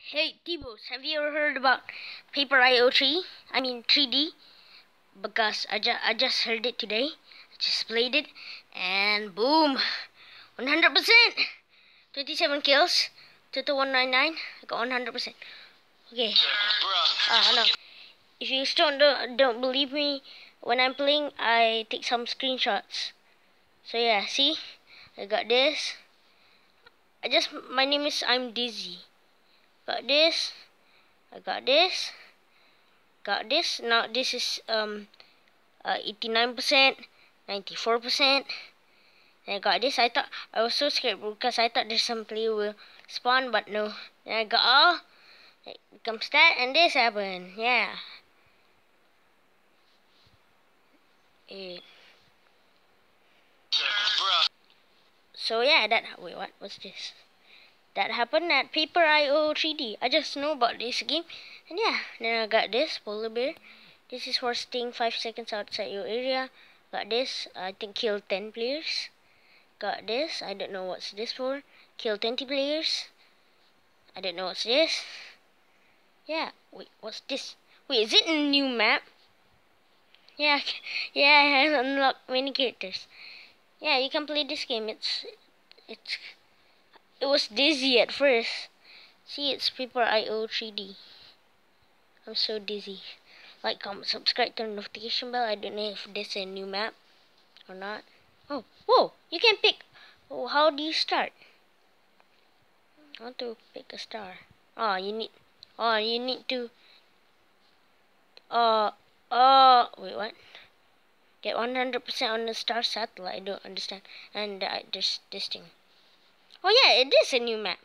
Hey, Tibos, have you ever heard about Paper IO3? I mean 3D? Because I, ju I just heard it today. I just played it. And boom! 100%! 27 kills. Total 199. I got 100%. Okay. Ah, no. If you still don't, don't believe me, when I'm playing, I take some screenshots. So yeah, see? I got this. I just, my name is I'm Dizzy got this I got this got this now this is um 89% 94% and I got this I thought I was so scared because I thought there's some player will spawn but no then I got all it comes that and this happened yeah. It so yeah that wait what what's this that happened at Paper IO 3D. I just know about this game. And yeah, then I got this polar bear. This is for staying 5 seconds outside your area. Got this, I think kill 10 players. Got this, I don't know what's this for. Kill 20 players. I don't know what's this. Yeah, wait, what's this? Wait, is it a new map? Yeah, yeah, I unlocked many characters. Yeah, you can play this game. It's, it's it was dizzy at first. See, it's Paper IO 3D. I'm so dizzy. Like, comment, subscribe, turn notification bell. I don't know if this is a new map or not. Oh, whoa! You can pick. Oh, how do you start? I want to pick a star. Oh, you need. Oh, you need to. Uh, uh, wait, what? Get 100% on the star satellite. I don't understand. And uh, there's this thing. Oh yeah, it is a new map.